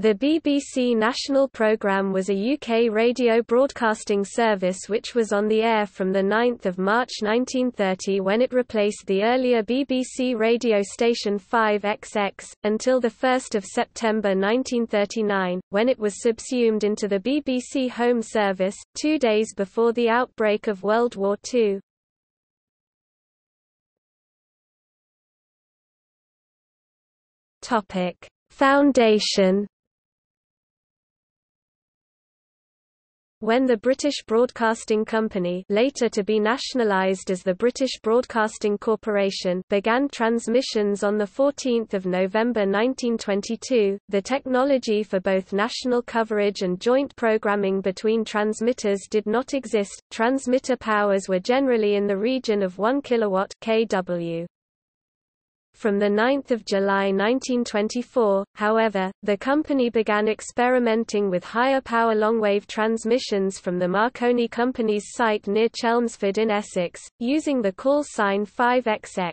The BBC National Programme was a UK radio broadcasting service which was on the air from 9 March 1930 when it replaced the earlier BBC radio station 5XX, until 1 September 1939, when it was subsumed into the BBC Home Service, two days before the outbreak of World War II. Foundation When the British Broadcasting Company later to be nationalised as the British Broadcasting Corporation began transmissions on 14 November 1922, the technology for both national coverage and joint programming between transmitters did not exist, transmitter powers were generally in the region of 1 kW kW. From 9 July 1924, however, the company began experimenting with higher power longwave transmissions from the Marconi Company's site near Chelmsford in Essex, using the call sign 5XX.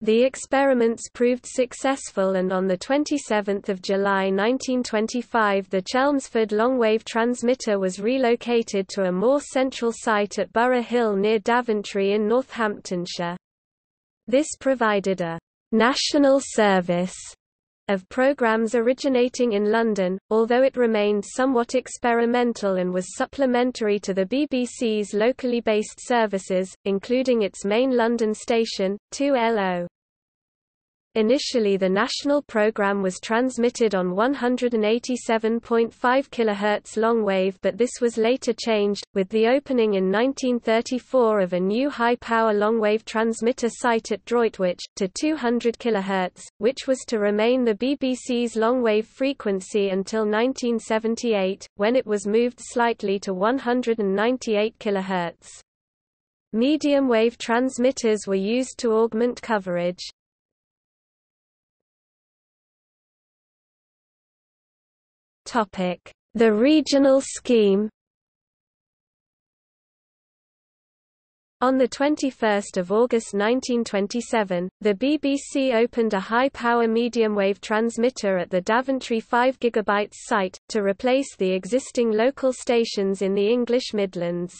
The experiments proved successful and on 27 July 1925 the Chelmsford longwave transmitter was relocated to a more central site at Burrough Hill near Daventry in Northamptonshire. This provided a national service of programs originating in London, although it remained somewhat experimental and was supplementary to the BBC's locally based services, including its main London station, 2LO. Initially the national program was transmitted on 187.5 kHz longwave but this was later changed, with the opening in 1934 of a new high-power longwave transmitter site at Droitwich, to 200 kHz, which was to remain the BBC's longwave frequency until 1978, when it was moved slightly to 198 kHz. Medium wave transmitters were used to augment coverage. The regional scheme On 21 August 1927, the BBC opened a high-power medium-wave transmitter at the Daventry 5 GB site, to replace the existing local stations in the English Midlands.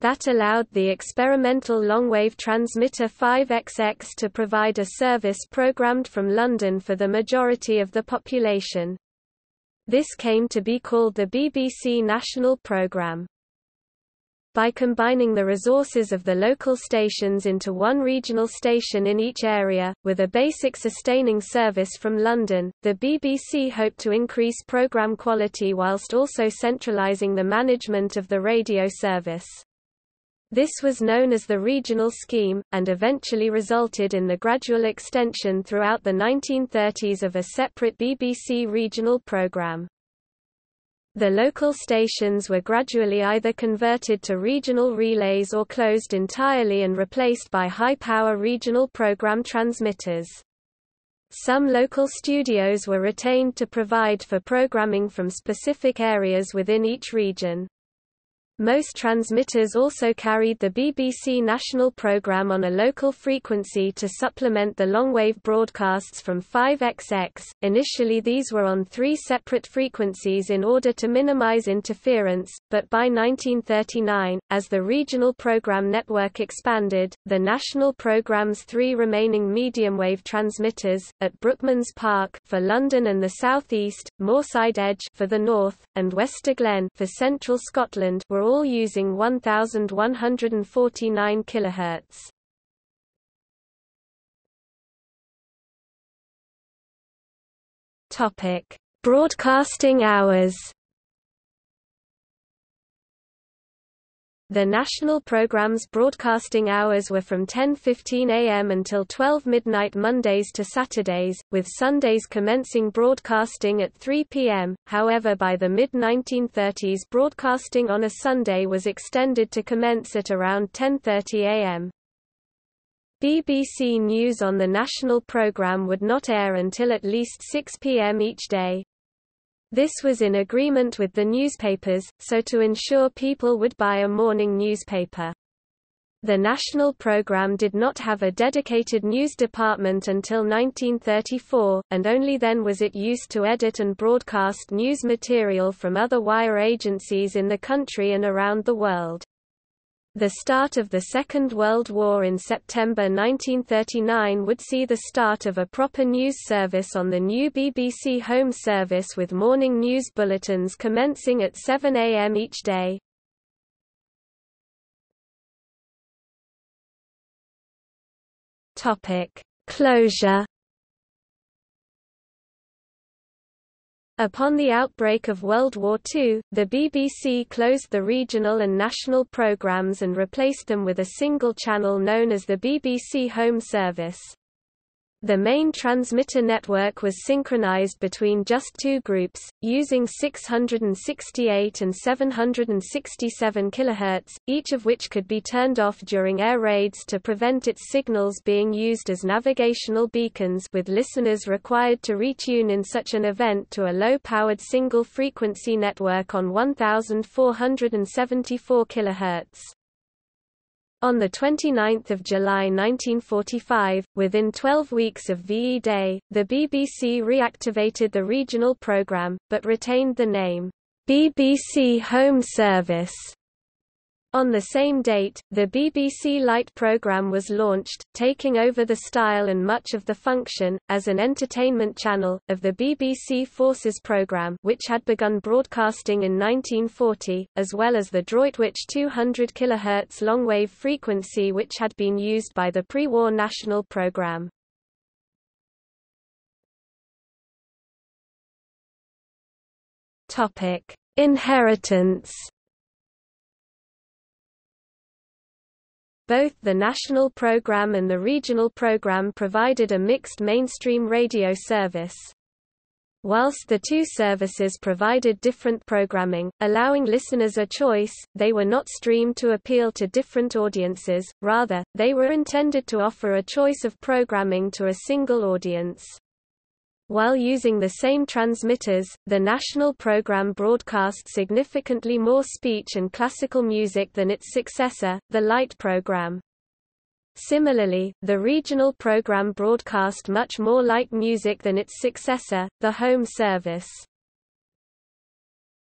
That allowed the experimental long-wave transmitter 5XX to provide a service programmed from London for the majority of the population. This came to be called the BBC National Programme. By combining the resources of the local stations into one regional station in each area, with a basic sustaining service from London, the BBC hoped to increase programme quality whilst also centralising the management of the radio service. This was known as the regional scheme, and eventually resulted in the gradual extension throughout the 1930s of a separate BBC regional programme. The local stations were gradually either converted to regional relays or closed entirely and replaced by high-power regional program transmitters. Some local studios were retained to provide for programming from specific areas within each region. Most transmitters also carried the BBC national programme on a local frequency to supplement the longwave broadcasts from 5XX. Initially, these were on three separate frequencies in order to minimize interference, but by 1939, as the regional programme network expanded, the national programme's three remaining medium-wave transmitters, at Brookmans Park for London and the South East, Moorside Edge for the North, and Wester Glen for Central Scotland were all using 1149 kHz. Topic: Broadcasting hours. The national program's broadcasting hours were from 10.15 am until 12 midnight Mondays to Saturdays, with Sundays commencing broadcasting at 3 pm, however by the mid-1930s broadcasting on a Sunday was extended to commence at around 10.30 am. BBC News on the national programme would not air until at least 6 pm each day. This was in agreement with the newspapers, so to ensure people would buy a morning newspaper. The national program did not have a dedicated news department until 1934, and only then was it used to edit and broadcast news material from other wire agencies in the country and around the world. The start of the Second World War in September 1939 would see the start of a proper news service on the new BBC Home Service with morning news bulletins commencing at 7 am each day. Closure. Upon the outbreak of World War II, the BBC closed the regional and national programmes and replaced them with a single channel known as the BBC Home Service. The main transmitter network was synchronized between just two groups, using 668 and 767 kHz, each of which could be turned off during air raids to prevent its signals being used as navigational beacons with listeners required to retune in such an event to a low-powered single-frequency network on 1474 kHz. On 29 July 1945, within 12 weeks of VE Day, the BBC reactivated the regional programme, but retained the name, BBC Home Service. On the same date, the BBC Light programme was launched, taking over the style and much of the function, as an entertainment channel, of the BBC Forces programme which had begun broadcasting in 1940, as well as the Droitwich 200 kHz longwave frequency which had been used by the pre-war national programme. Inheritance Both the national program and the regional program provided a mixed mainstream radio service. Whilst the two services provided different programming, allowing listeners a choice, they were not streamed to appeal to different audiences, rather, they were intended to offer a choice of programming to a single audience. While using the same transmitters, the national program broadcast significantly more speech and classical music than its successor, the Light program. Similarly, the regional program broadcast much more light music than its successor, the Home Service.